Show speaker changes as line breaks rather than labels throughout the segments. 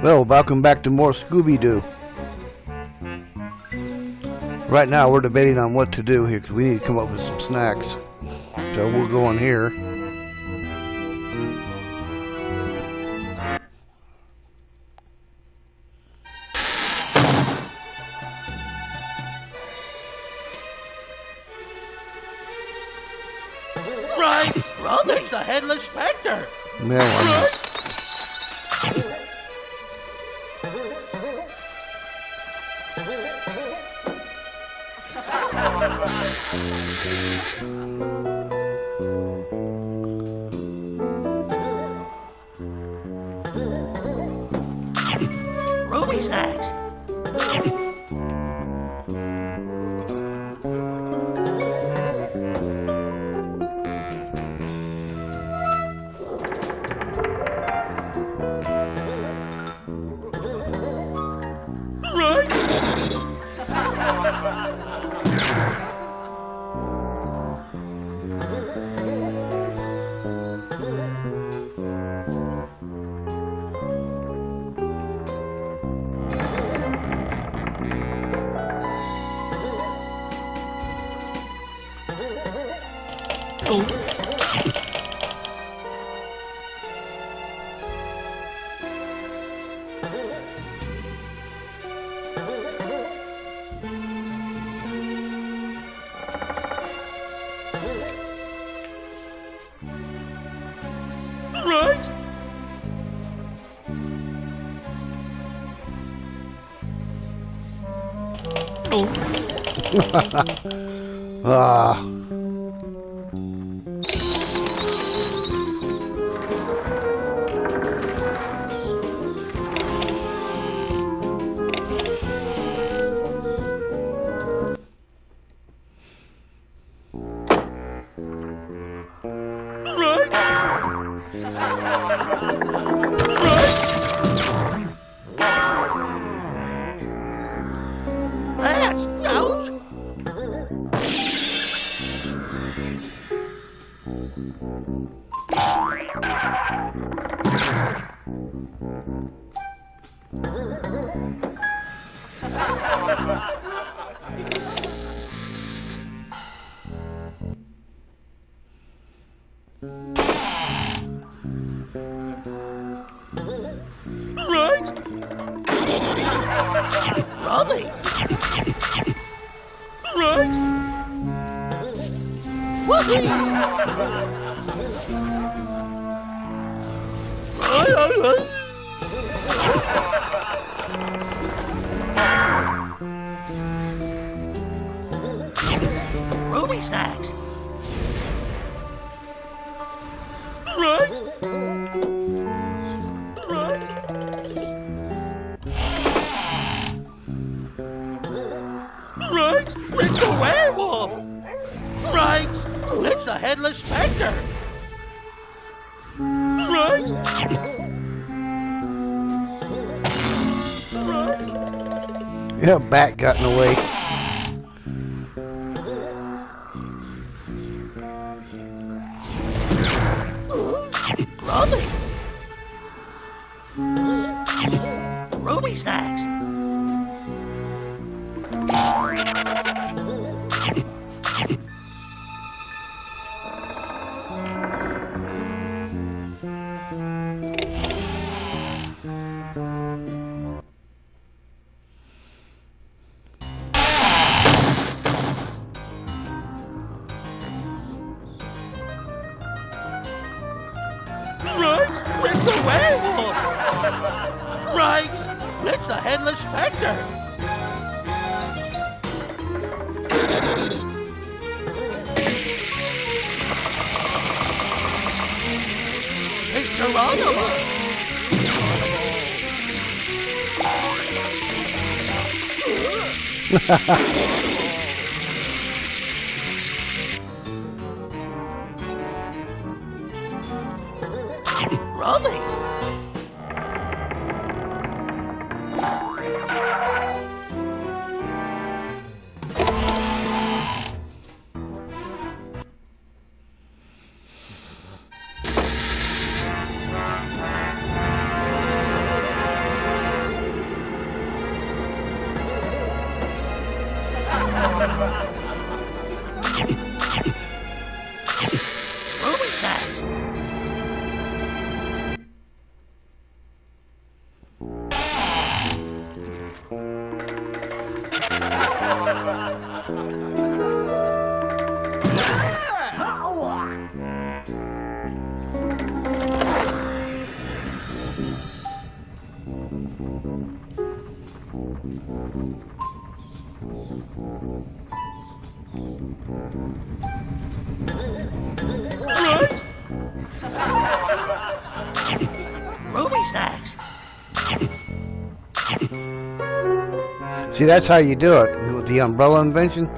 Well, welcome back to more Scooby-Doo. Right now, we're debating on what to do here because we need to come up with some snacks. So we'll go in here.
Right, Rummy's the headless specter.
Man, ah,
Right. Right. Whoopee. Ruby snacks. Right. Right. Right, it's a werewolf! Right, it's the headless specter! Right! Right!
yeah, bat got in the way.
Werewolf! Right, it's the headless specter! It's Geronimo! Rummy! Ha ha ha!
See, that's how you do it with the umbrella invention.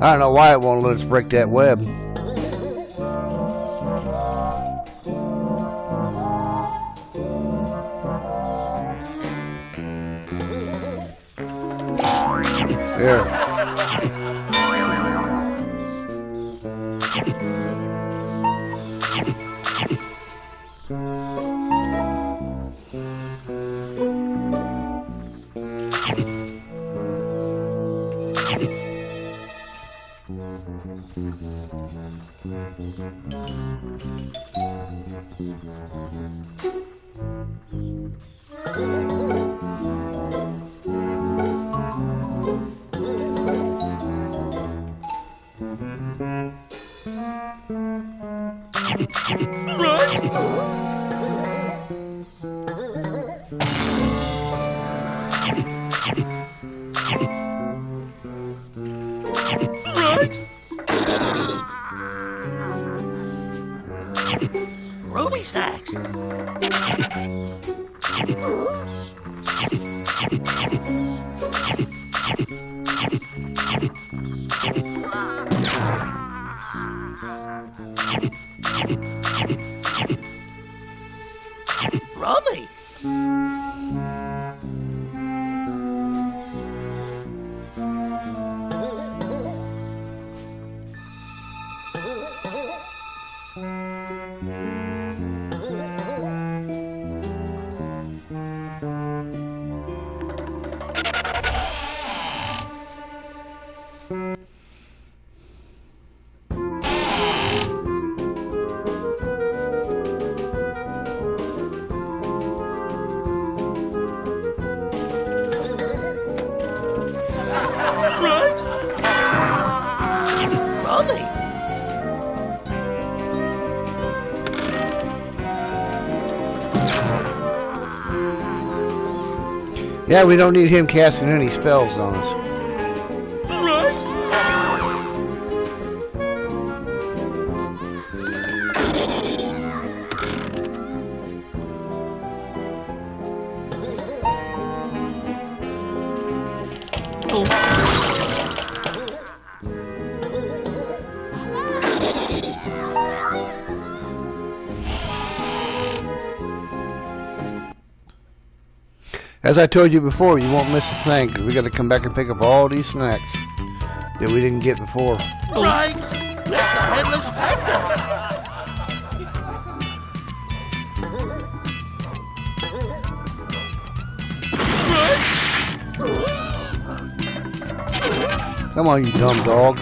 I don't know why it won't let us break that web. There.
Ruby snacks.
Yeah, we don't need him casting any spells on us.
Right?
As I told you before, you won't miss a thing because we got to come back and pick up all these snacks that we didn't get before.
Right? Headless.
Come on, you dumb dog.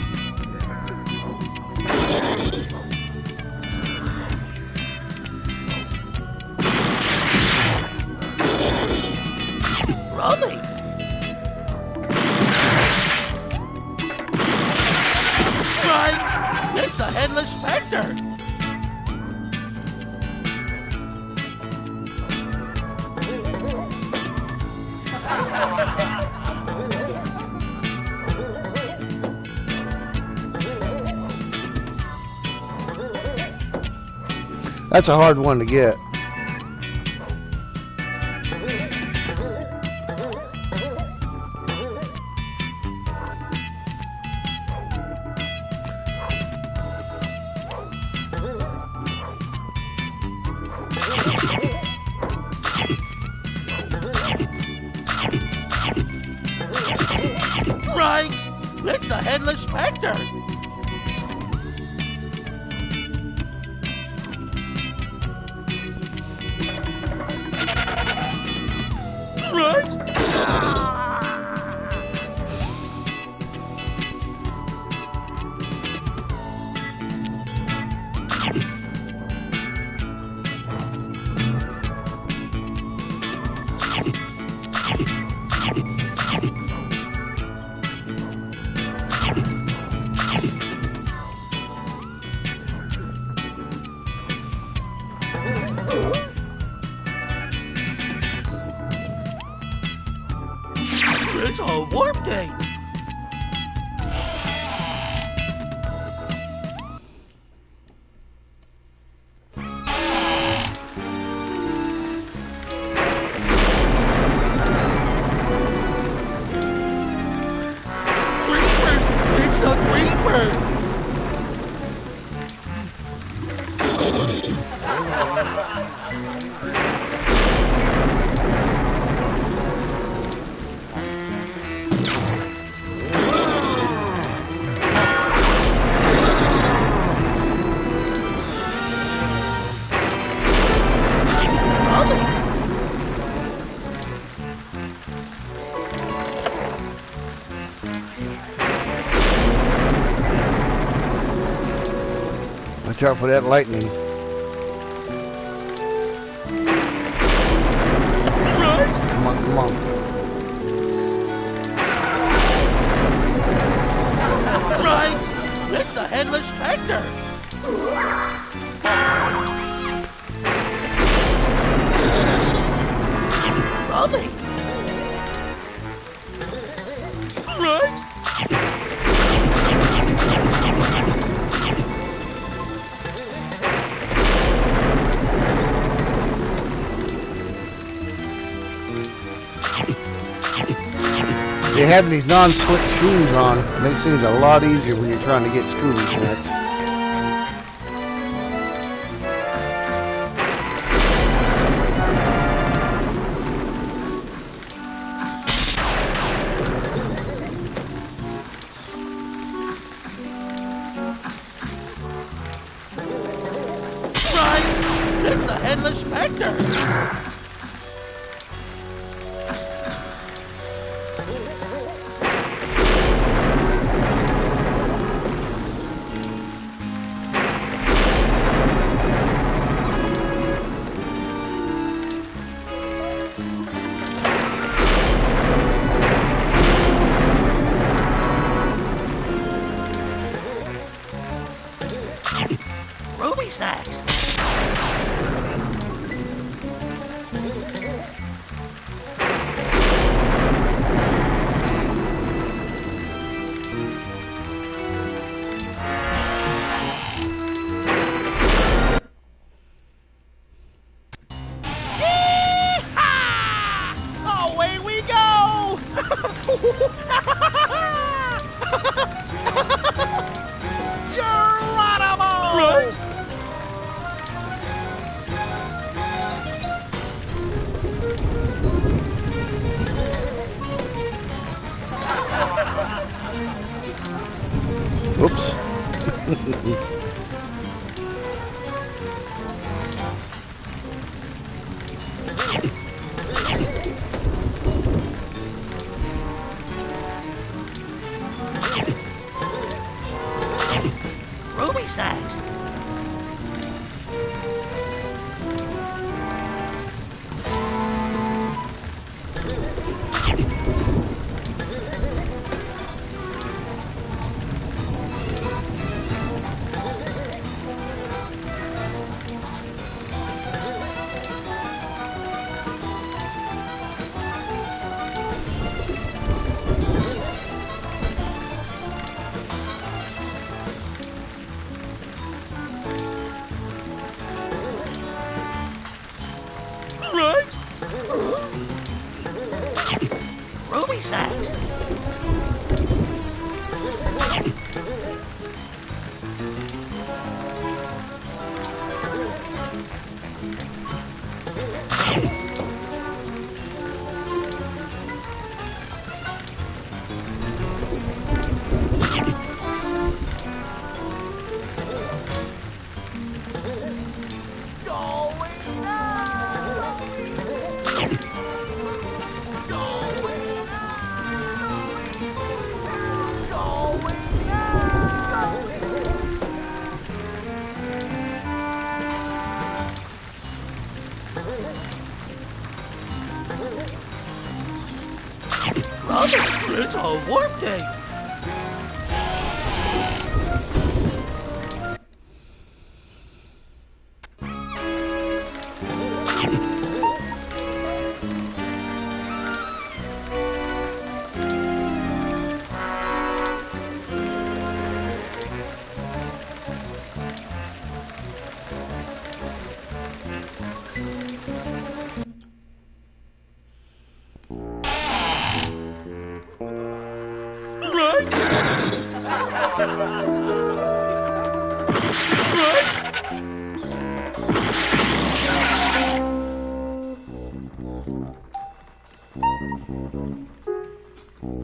That's a hard one to get. Watch out for that lightning. Have these non-slip shoes on. Makes things a lot easier when you're trying to get Scooby snacks.
Ruby
Brother, it's a warp day.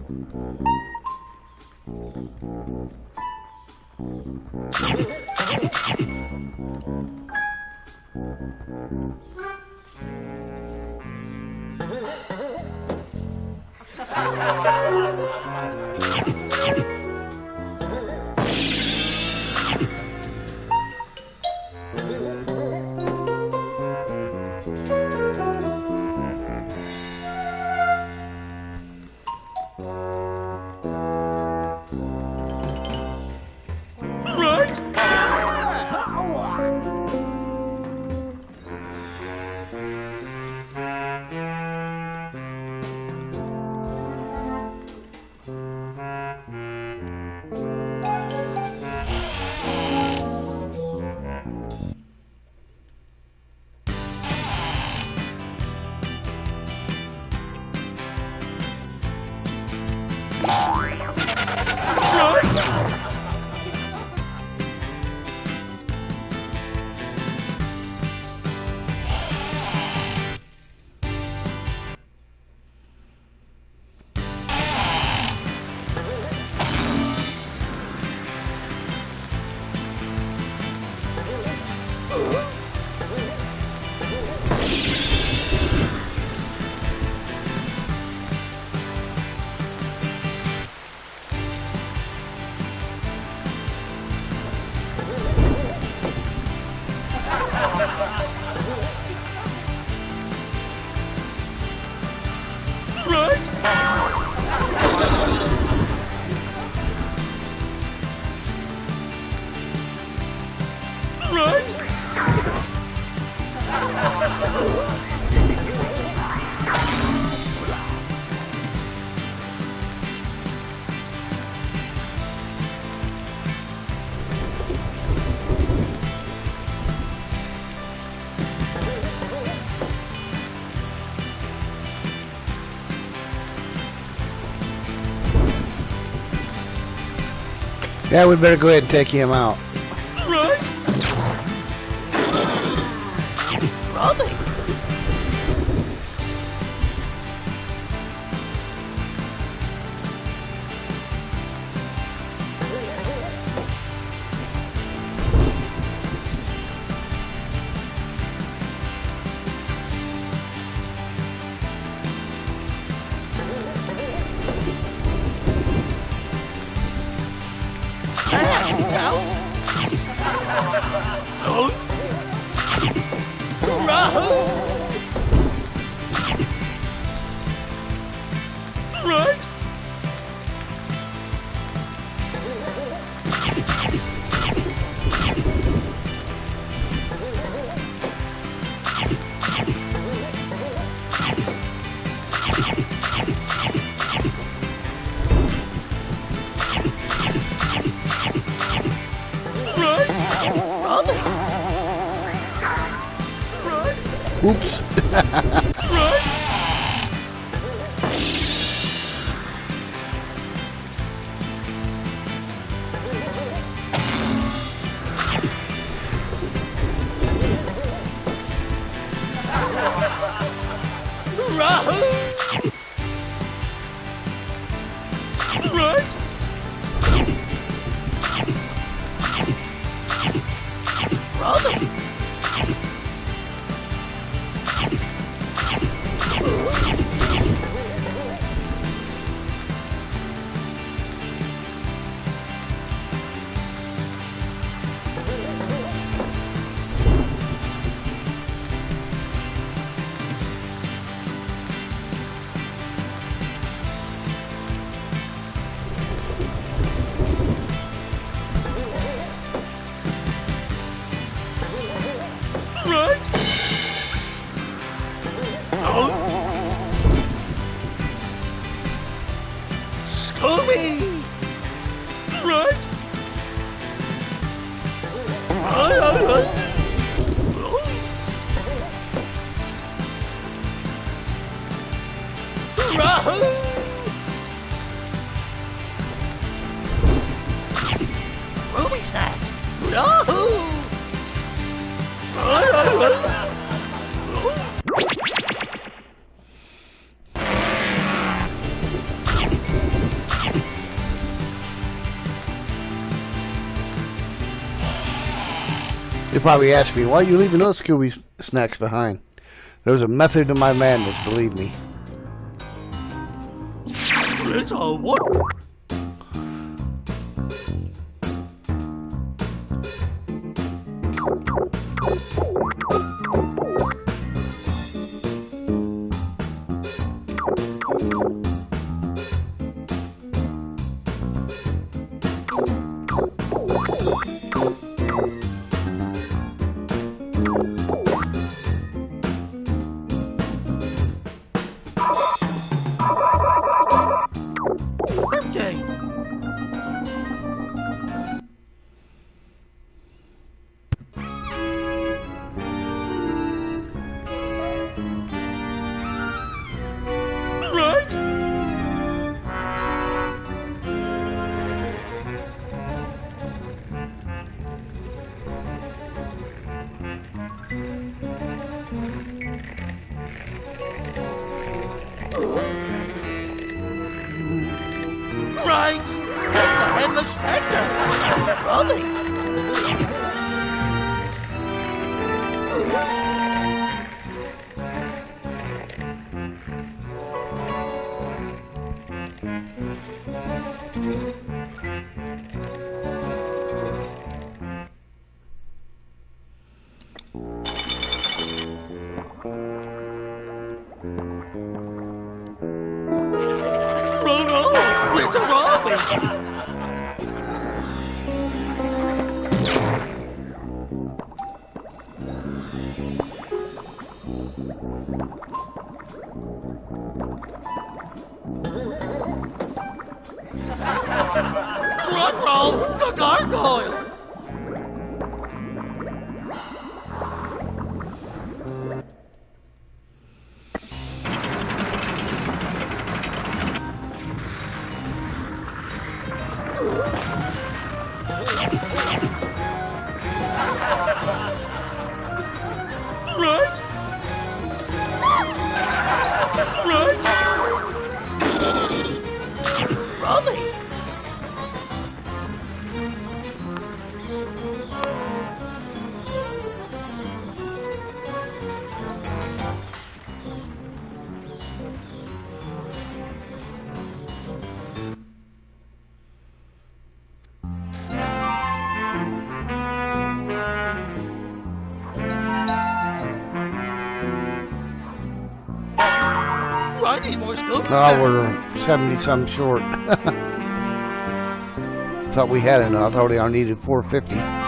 Ha ha ha ha ha!
Yeah, we better go ahead and take him out.
Right? Probably ask me, why are you leaving those Scooby snacks behind? There's a method to my madness, believe me.
It's a what? Birthday! Ruh-roh, the gargoyle!
Oh, we're 70 some short. Thought we had enough. I thought we only needed 450.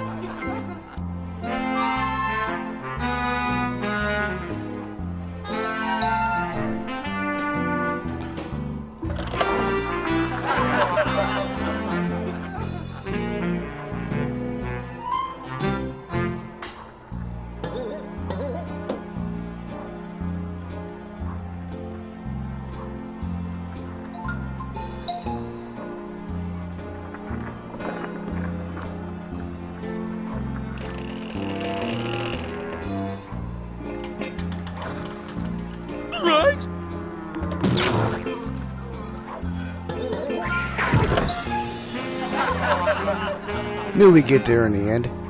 Knew we'd get there in the end.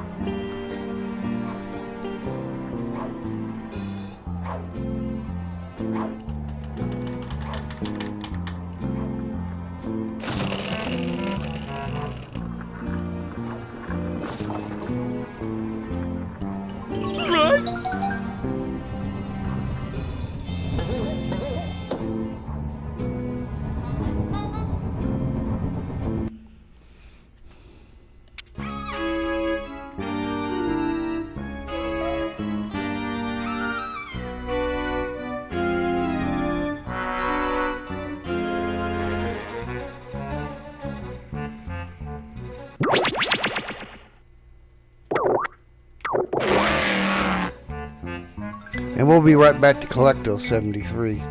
We'll be right back to Collecto 73.